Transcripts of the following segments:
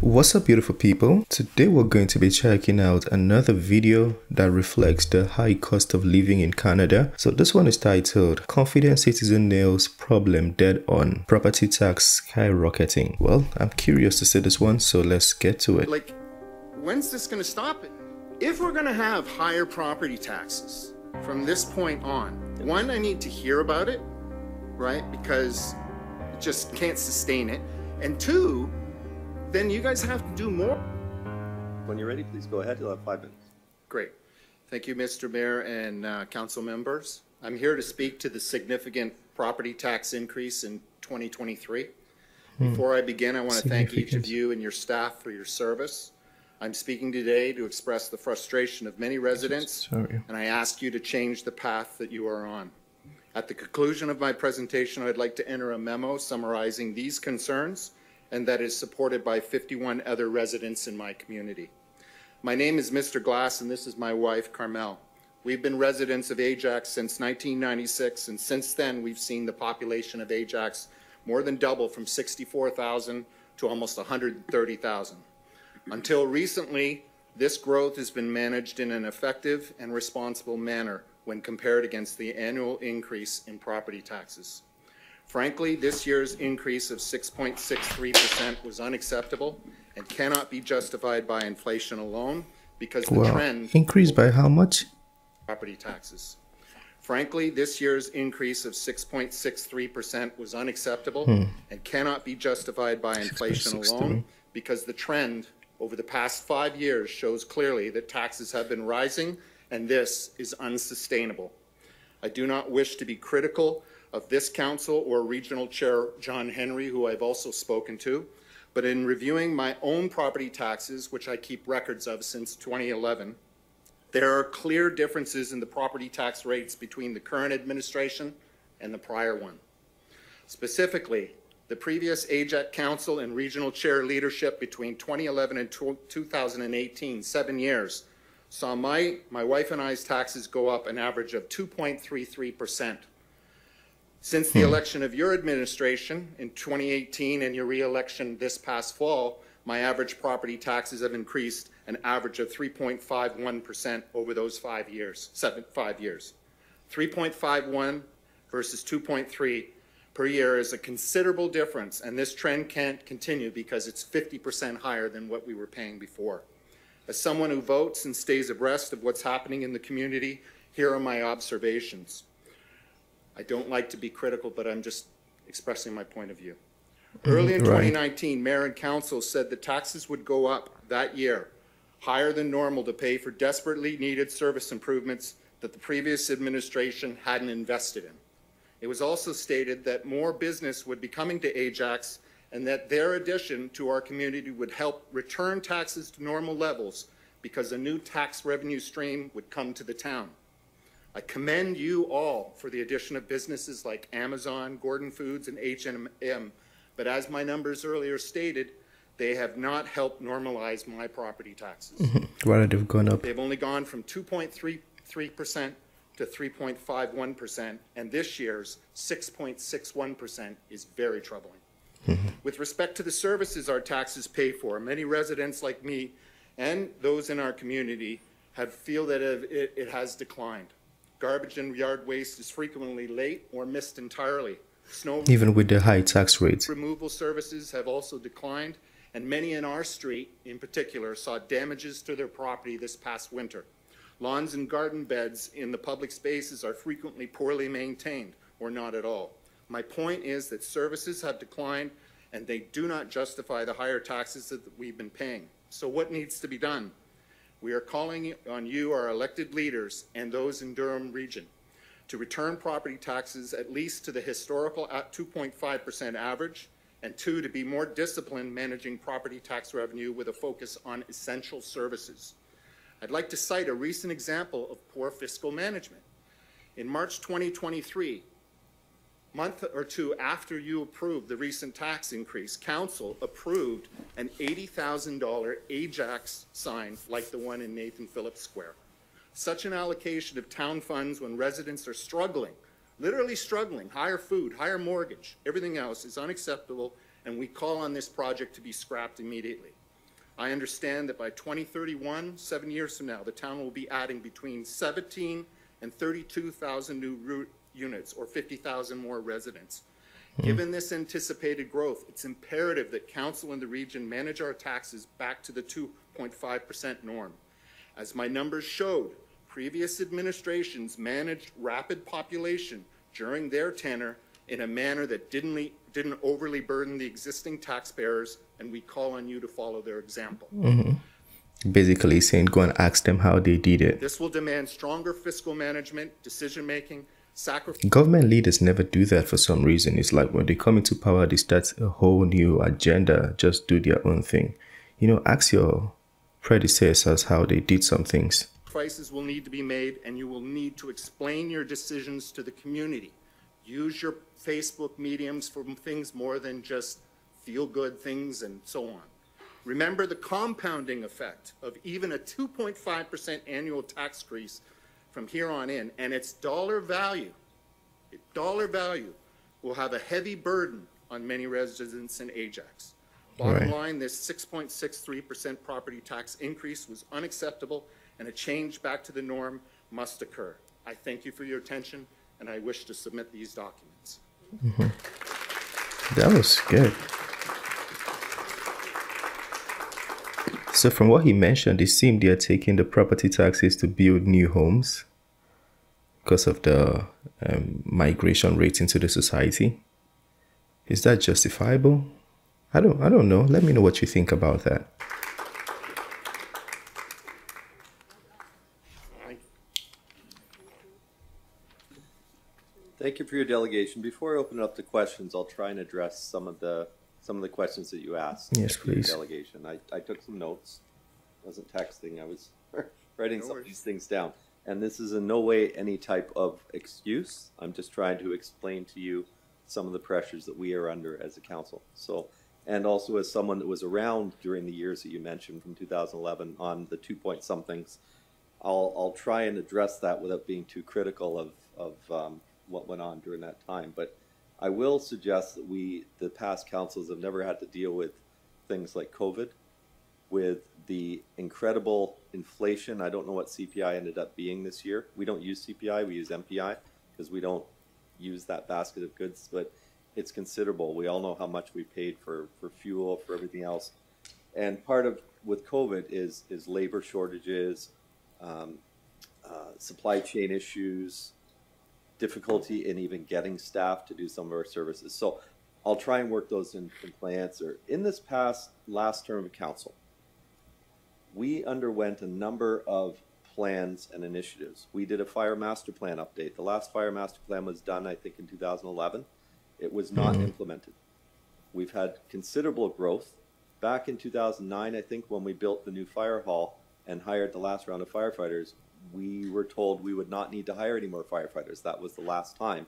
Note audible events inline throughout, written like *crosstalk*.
What's up beautiful people? Today we're going to be checking out another video that reflects the high cost of living in Canada. So this one is titled Confident Citizen Nails Problem Dead On Property Tax Skyrocketing. Well, I'm curious to see this one, so let's get to it. Like, when's this to stop it? If we're to have higher property taxes from this point on, one, I need to hear about it, right? Because it just can't sustain it. And two, then you guys have to do more. When you're ready, please go ahead. You'll have five minutes. Great. Thank you, Mr. Mayor and uh, council members. I'm here to speak to the significant property tax increase in 2023. Before I begin, I want to thank each of you and your staff for your service. I'm speaking today to express the frustration of many residents, Sorry. and I ask you to change the path that you are on. At the conclusion of my presentation, I'd like to enter a memo summarizing these concerns and that is supported by 51 other residents in my community. My name is Mr. Glass, and this is my wife, Carmel. We've been residents of Ajax since 1996, and since then, we've seen the population of Ajax more than double from 64,000 to almost 130,000. Until recently, this growth has been managed in an effective and responsible manner when compared against the annual increase in property taxes. Frankly, this year's increase of 6.63% was unacceptable and cannot be justified by inflation alone because the Wow. trend Increased by how much? property taxes. Frankly, this year's increase of 6.63% was unacceptable hmm. and cannot be justified by inflation 6.63. alone because the trend over the past five years shows clearly that taxes have been rising and this is unsustainable. I do not wish to be critical of this council or Regional Chair John Henry, who I've also spoken to, but in reviewing my own property taxes, which I keep records of since 2011, there are clear differences in the property tax rates between the current administration and the prior one. Specifically, the previous Ajax council and regional chair leadership between 2011 and 2018, seven years, saw my, my wife and I's taxes go up an average of 2.33%. Since the hmm. election of your administration in 2018 and your reelection this past fall, my average property taxes have increased an average of 3.51% over those five years, seven, five years. 3.51 versus 2.3 per year is a considerable difference, and this trend can't continue because it's 50% higher than what we were paying before. As someone who votes and stays abreast of what's happening in the community, here are my observations. I don't like to be critical, but I'm just expressing my point of view. Mm-hmm. Early in right. 2019, mayor and council said the taxes would go up that year, higher than normal to pay for desperately needed service improvements that the previous administration hadn't invested in. It was also stated that more business would be coming to Ajax and that their addition to our community would help return taxes to normal levels because a new tax revenue stream would come to the town. I commend you all for the addition of businesses like Amazon, Gordon Foods, and H&M, but as my numbers earlier stated, they have not helped normalize my property taxes. Mm-hmm. Rather they've gone up. They've only gone from 2.33% to 3.51%, and this year's 6.61% is very troubling. Mm-hmm. With respect to the services our taxes pay for, many residents like me and those in our community have feel that it, it has declined. Garbage and yard waste is frequently late or missed entirely. Snow Even with the high tax rate. removal services have also declined, and many in our street, in particular, saw damages to their property this past winter. Lawns and garden beds in the public spaces are frequently poorly maintained, or not at all. My point is that services have declined, and they do not justify the higher taxes that we've been paying. So what needs to be done? We are calling on you, our elected leaders, and those in Durham region, to return property taxes at least to the historical at 2.5% average, and two, to be more disciplined managing property tax revenue with a focus on essential services. I'd like to cite a recent example of poor fiscal management. In March 2023, month or two after you approved the recent tax increase, council approved an $80,000 Ajax sign like the one in Nathan Phillips Square. Such an allocation of town funds when residents are struggling, literally struggling, higher food, higher mortgage, everything else is unacceptable, and we call on this project to be scrapped immediately. I understand that by 2031, seven years from now, the town will be adding between 17 and 32,000 new units, or 50,000 more residents. Given this anticipated growth, it's imperative that council and the region manage our taxes back to the 2.5% norm. As my numbers showed, previous administrations managed rapid population during their tenure in a manner that didn't, le- didn't overly burden the existing taxpayers, and we call on you to follow their example. Mm-hmm. Basically saying go and ask them how they did it. This will demand stronger fiscal management, decision-making, sacrifice. Government leaders never do that for some reason. It's like when they come into power, they start a whole new agenda, just do their own thing. You know, ask your predecessors how they did some things. sacrifices will need to be made, and you will need to explain your decisions to the community. Use your Facebook mediums for things more than just feel-good things and so on. Remember the compounding effect of even a 2.5% annual tax increase from here on in, and its dollar value, dollar value, will have a heavy burden on many residents in Ajax. Bottom Right. line, this 6.63% property tax increase was unacceptable, and a change back to the norm must occur. I thank you for your attention, and I wish to submit these documents. That was good. So, from what he mentioned, it seemed they are taking the property taxes to build new homes because of the um, migration rate into the society. Is that justifiable? I don't. I don't know. Let me know what you think about that. Thank Thank you for your delegation. Before I open it up to questions, I'll try and address some of the, some of the questions that you asked. Yes, for your please. Delegation. I, I took some notes. I Wasn't texting, I was *laughs* writing No some of these things down. And this is in no way any type of excuse. I'm just trying to explain to you some of the pressures that we are under as a council. So, and also as someone that was around during the years that you mentioned from 2011 on the two point somethings, I'll, I'll try and address that without being too critical of, of um, what went on during that time. But I will suggest that we, the past councils, have never had to deal with things like COVID, with the incredible inflation. I don't know what CPI ended up being this year. We don't use CPI, we use MPI because we don't use that basket of goods, but it's considerable. We all know how much we paid for, for fuel, for everything else. And part of with COVID is is labor shortages, um, uh, supply chain issues, difficulty in even getting staff to do some of our services. So I'll try and work those in, in my answer. In this past last term of council, we underwent a number of plans and initiatives. We did a fire master plan update. The last fire master plan was done, I think, in 2011. It was not implemented. We've had considerable growth. Back in 2009, I think, when we built the new fire hall and hired the last round of firefighters, we were told we would not need to hire any more firefighters. That was the last time.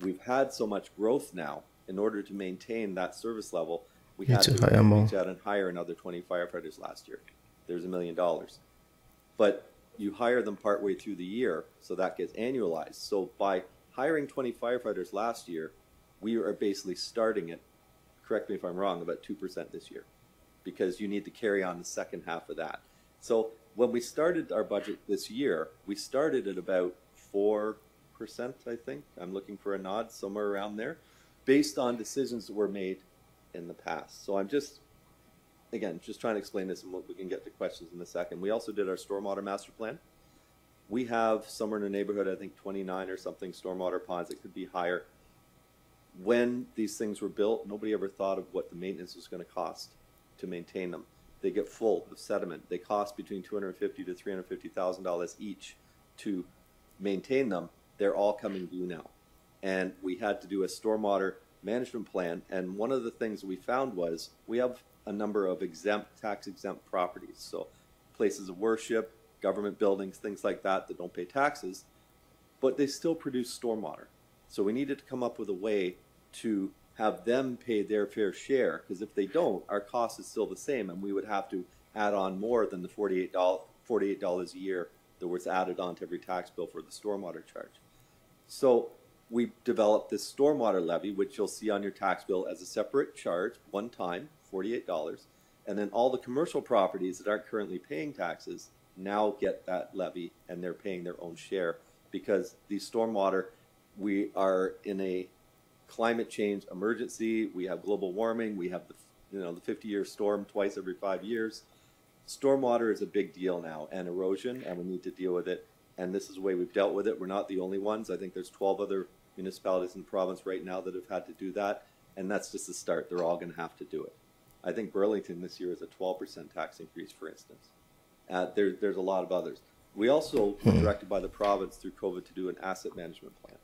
We've had so much growth now. In order to maintain that service level, we had to reach out and hire another 20 firefighters last year. There's a million dollars. But you hire them partway through the year, so that gets annualized. So by hiring 20 firefighters last year, we are basically starting it, correct me if I'm wrong, about 2% this year because you need to carry on the second half of that. So when we started our budget this year, we started at about 4%, I think. I'm looking for a nod somewhere around there, based on decisions that were made in the past. So I'm just, again, just trying to explain this and we can get to questions in a second. We also did our stormwater master plan. We have somewhere in the neighborhood, I think 29 or something stormwater ponds. It could be higher. When these things were built, nobody ever thought of what the maintenance was going to cost to maintain them. They get full of sediment. They cost between 250 to 350 thousand dollars each to maintain them. They're all coming due now, and we had to do a stormwater management plan. And one of the things we found was we have a number of exempt, tax exempt properties. So places of worship, government buildings, things like that that don't pay taxes, but they still produce stormwater. So we needed to come up with a way to have them pay their fair share, because if they don't, our cost is still the same, and we would have to add on more than the forty-eight dollars forty-eight dollars a year that was added on to every tax bill for the stormwater charge. So we developed this stormwater levy, which you'll see on your tax bill as a separate charge, one time, forty-eight dollars. And then all the commercial properties that aren't currently paying taxes now get that levy and they're paying their own share because the stormwater, we are in a climate change emergency. We have global warming. We have the, you know, the 50 year storm twice every five years. Stormwater is a big deal now and erosion, and we need to deal with it. And this is the way we've dealt with it. We're not the only ones. I think there's 12 other municipalities in the province right now that have had to do that. And that's just the start. They're all going to have to do it. I think Burlington this year is a 12% tax increase, for instance. Uh, there, there's a lot of others. We also were directed by the province through COVID to do an asset management plan.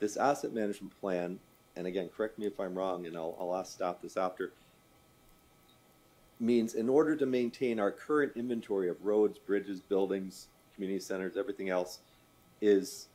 This asset management plan, and again, correct me if I'm wrong, and I'll, I'll ask staff this after, means in order to maintain our current inventory of roads, bridges, buildings, community centers, everything else, is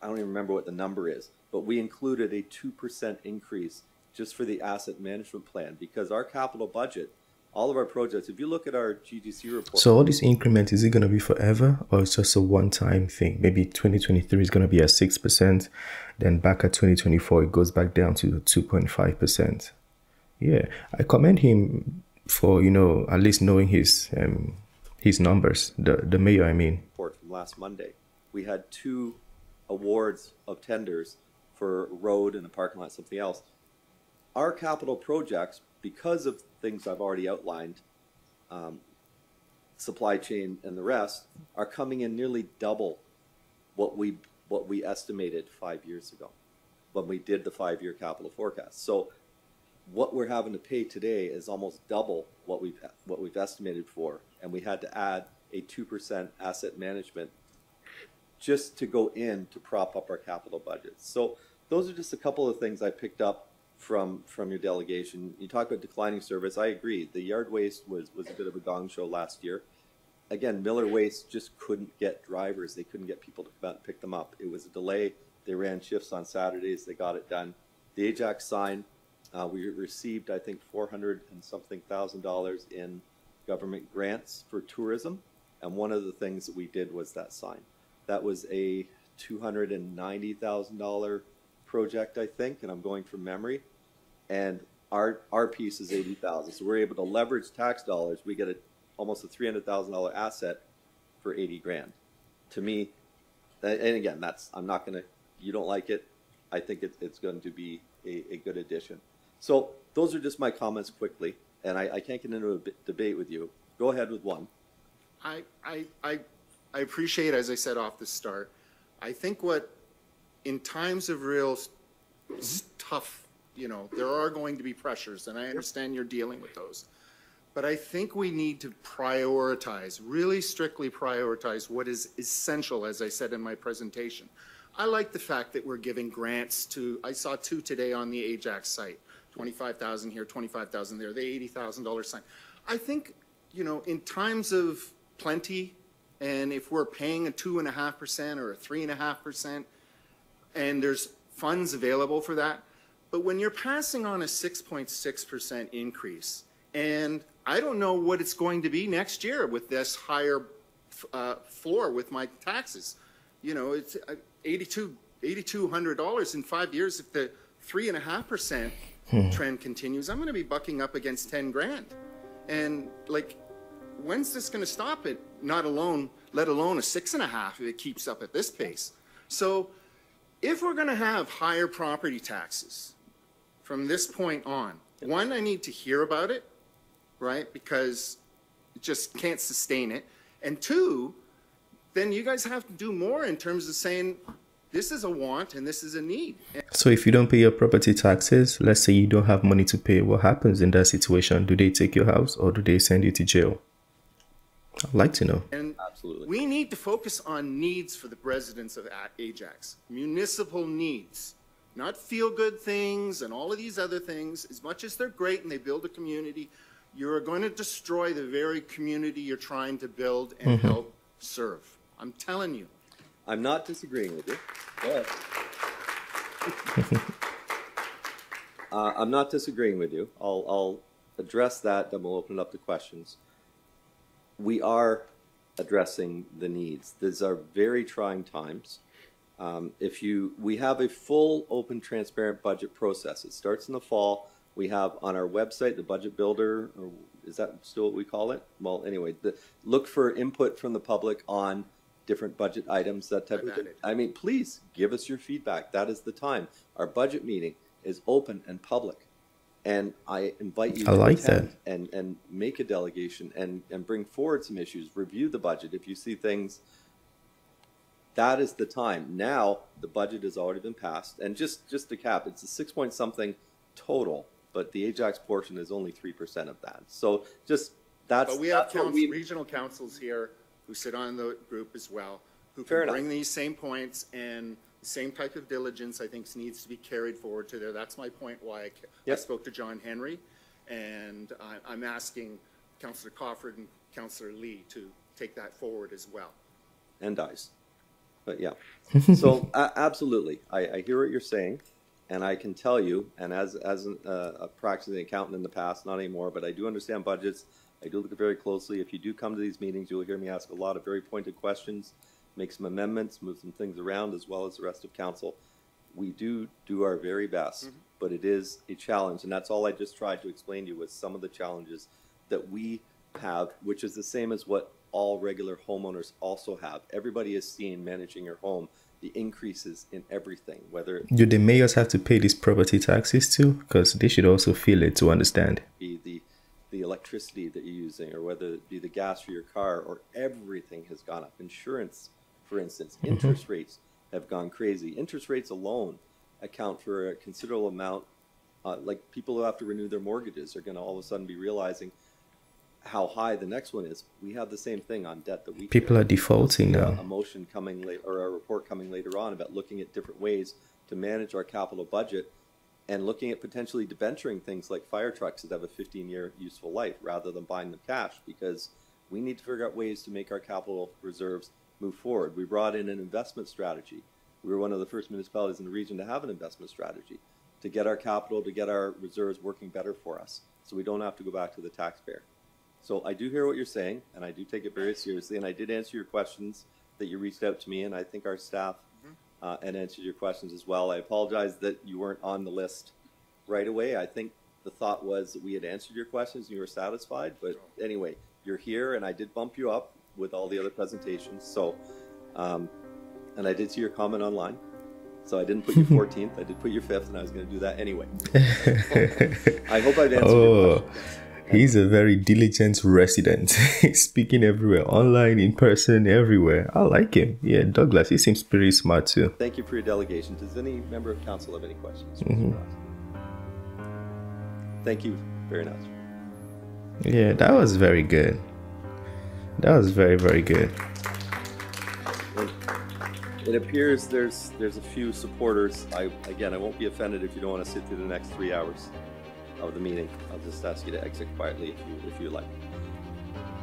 I don't even remember what the number is, but we included a 2% increase just for the asset management plan because our capital budget, all of our projects, if you look at our GGC report. So all this increment, is it going to be forever or it's just a one-time thing? Maybe 2023 is going to be at 6%, then back at 2024, it goes back down to 2.5%. Yeah, I commend him for, you know, at least knowing his um, his numbers, the, the mayor, I mean. Report from last Monday. We had two awards of tenders for road and a parking lot, something else. Our capital projects, because of things I've already outlined, um, supply chain and the rest, are coming in nearly double what we what we estimated five years ago when we did the five-year capital forecast. So what we're having to pay today is almost double what we've what we've estimated for, and we had to add a two percent asset management just to go in to prop up our capital budgets. So those are just a couple of things I picked up from from your delegation. You talk about declining service. I agree. The yard waste was was a bit of a gong show last year. Again, Miller Waste just couldn't get drivers. They couldn't get people to come out and pick them up. It was a delay. They ran shifts on Saturdays. They got it done. The Ajax sign, uh, we received I think four hundred and something thousand dollars in government grants for tourism, and one of the things that we did was that sign. That was a two hundred and ninety thousand dollar project, I think, and I'm going from memory. And our our piece is eighty thousand, so we're able to leverage tax dollars. We get a almost a three hundred thousand dollar asset for eighty grand. To me, and again, that's I'm not gonna. You don't like it. I think it, it's going to be a, a good addition. So those are just my comments quickly, and I, I can't get into a debate with you. Go ahead with one. I, I, I, I appreciate, as I said off the start, I think what, in times of real s- tough, you know, there are going to be pressures, and I understand you're dealing with those. But I think we need to prioritize, really strictly prioritize what is essential, as I said in my presentation. I like the fact that we're giving grants to, I saw two today on the Ajax site, 25,000 here, 25,000 there, the $80,000 sign. I think, you know, in times of plenty, and if we're paying a two and a half percent or a three and a half percent, and there's funds available for that, but when you're passing on a 6.6 percent increase, and I don't know what it's going to be next year with this higher uh, floor with my taxes. You know, it's uh, 82 $8,200 in five years. If the three and a half percent trend continues, I'm going to be bucking up against 10 grand. And like, when's this going to stop it? Not alone, let alone a six and a half if it keeps up at this pace. So if we're going to have higher property taxes from this point on, one, I need to hear about it, right? Because it just can't sustain it. And two, then you guys have to do more in terms of saying this is a want and this is a need. So if you don't pay your property taxes, let's say you don't have money to pay, what happens in that situation? Do they take your house or do they send you to jail? I'd like to know. And Absolutely. we need to focus on needs for the residents of Ajax, municipal needs, not feel-good things and all of these other things. As much as they're great and they build a community, you're going to destroy the very community you're trying to build and help serve. I'm telling you. I'm not disagreeing with you. Go *laughs* uh, I'm not disagreeing with you. I'll, I'll address that, then we'll open it up to questions. We are addressing the needs. These are very trying times. Um, if you, we have a full, open, transparent budget process. It starts in the fall. We have on our website, the budget builder, or is that still what we call it? Well, anyway, the, look for input from the public on different budget items, that type I've of thing. I mean, please give us your feedback. That is the time. Our budget meeting is open and public. And I invite you I to like attend and, and make a delegation and, and bring forward some issues, review the budget. If you see things, that is the time. Now, the budget has already been passed. And just, just to cap, it's a six point something total, but the Ajax portion is only three percent of that. So just, that's. But we have that's what council, we- regional councils here who sit on the group as well, who can enough. bring these same points and the same type of diligence, I think, needs to be carried forward to there. That's my point why I, ca- I spoke to John Henry. And I, I'm asking Councillor Crawford and Councillor Lee to take that forward as well. and dies. But yeah, *laughs* so uh, absolutely, I, I hear what you're saying, and I can tell you, and as as an, uh, a practicing accountant in the past, not anymore, but I do understand budgets. I do look very closely. If you do come to these meetings, you'll hear me ask a lot of very pointed questions, make some amendments, move some things around, as well as the rest of council. We do do our very best, but it is a challenge, and that's all I just tried to explain to you was some of the challenges that we have, which is the same as what all regular homeowners also have. Everybody is seeing managing your home, the increases in everything, whether Do the mayors have to pay these property taxes too? Because they should also feel it to understand. be the the electricity that you're using, or whether it be the gas for your car, or everything has gone up. Insurance, for instance, interest rates have gone crazy. Interest rates alone account for a considerable amount. Uh, like people who have to renew their mortgages are going to all of a sudden be realizing how high the next one is. We have the same thing on debt that we People are defaulting now. a motion coming late or a report coming later on about looking at different ways to manage our capital budget and looking at potentially debenturing things like fire trucks that have a 15 year useful life rather than buying them cash because we need to figure out ways to make our capital reserves move forward. We brought in an investment strategy. We were one of the first municipalities in the region to have an investment strategy to get our capital, to get our reserves working better for us so we don't have to go back to the taxpayer. So I do hear what you're saying, and I do take it very seriously, and I did answer your questions that you reached out to me, and I think our staff uh, and answered your questions as well. I apologize that you weren't on the list right away. I think the thought was that we had answered your questions and you were satisfied, but anyway, you're here, and I did bump you up with all the other presentations. So, um, and I did see your comment online. So I didn't put you *laughs* 14th. I did put you fifth, and I was going to do that anyway. *laughs* I hope I've answered your Oh, question. He's a very diligent resident. *laughs* He's speaking everywhere, online, in person, everywhere. I like him. Yeah, Douglas, he seems pretty smart too. Thank you for your delegation. Does any member of council have any questions? Mm-hmm. Thank you very much. Yeah, that was very good. That was very, very good. It appears there's there's a few supporters. I again, I won't be offended if you don't want to sit through the next three hours of the meeting. I'll just ask you to exit quietly if you if you like.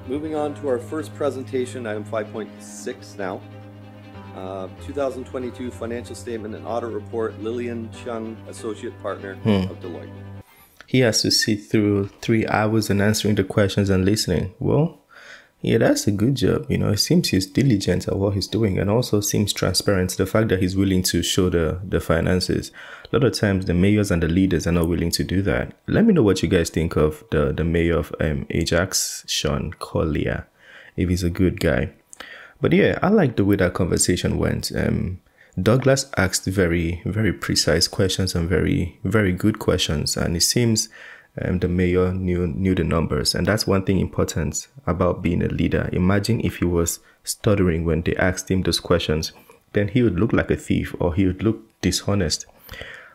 Moving on to our first presentation, item 5.6 now. Uh, 2022 financial statement and audit report. Lillian Chung, associate partner of Deloitte. He has to sit through three hours and answering the questions and listening. Well, yeah, that's a good job. You know, it seems he's diligent at what he's doing and also seems transparent. The fact that he's willing to show the, the finances. A lot of times the mayors and the leaders are not willing to do that. Let me know what you guys think of the, the mayor of um, Ajax, Shaun Collier, if he's a good guy. But yeah, I like the way that conversation went. Um, Douglas asked very, very precise questions and very, very good questions, and it seems um, the mayor knew knew the numbers, and that's one thing important about being a leader. Imagine if he was stuttering when they asked him those questions, then he would look like a thief or he would look dishonest.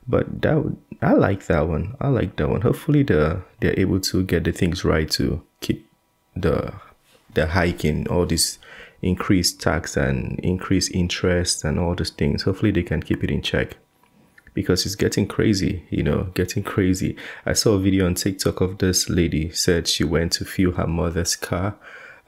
But that I like that one. I like that one. Hopefully, the they're able to get the things right to keep the the hike in all this increased tax and increased interest and all those things. Hopefully, they can keep it in check because it's getting crazy, you know, getting crazy. I saw a video on TikTok of this lady said she went to fuel her mother's car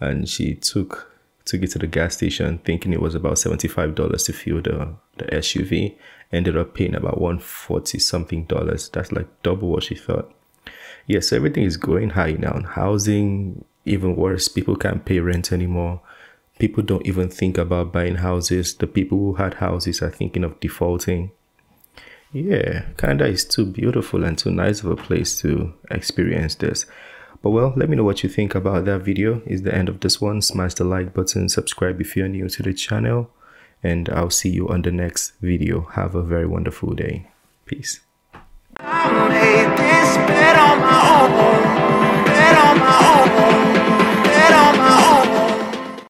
and she took took it to the gas station thinking it was about $75 to fuel the, the SUV. Ended up paying about 140 something dollars. That's like double what she thought. Yes, everything is going high now. Housing, even worse, people can't pay rent anymore. People don't even think about buying houses. The people who had houses are thinking of defaulting. Yeah, Canada is too beautiful and too nice of a place to experience this. But well, let me know what you think about that video. Is the end of this one. Smash the like button, subscribe if you're new to the channel, and I'll see you on the next video. Have a very wonderful day. Peace.